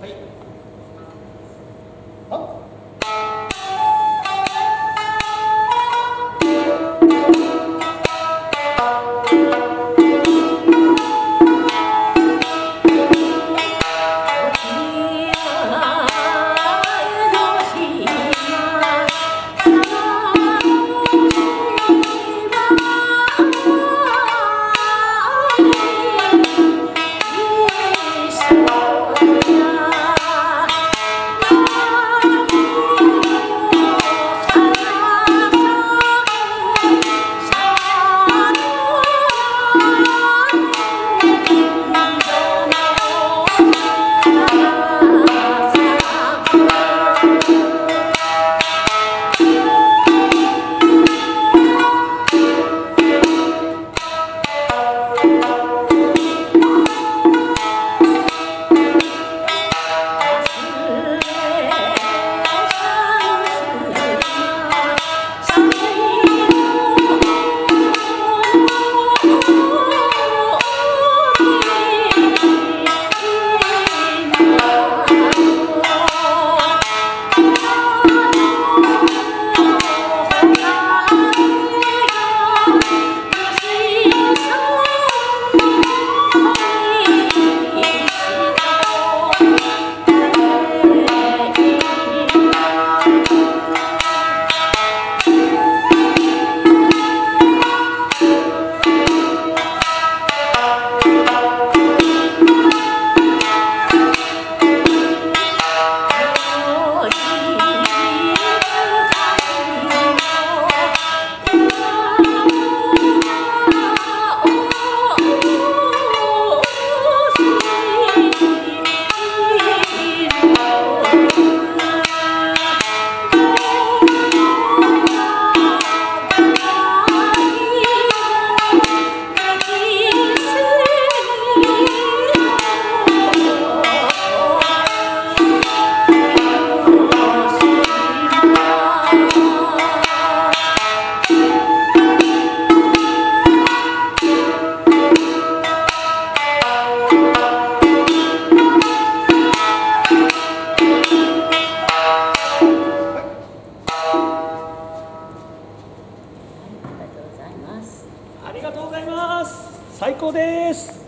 Thank. ありがとうございます。最高です。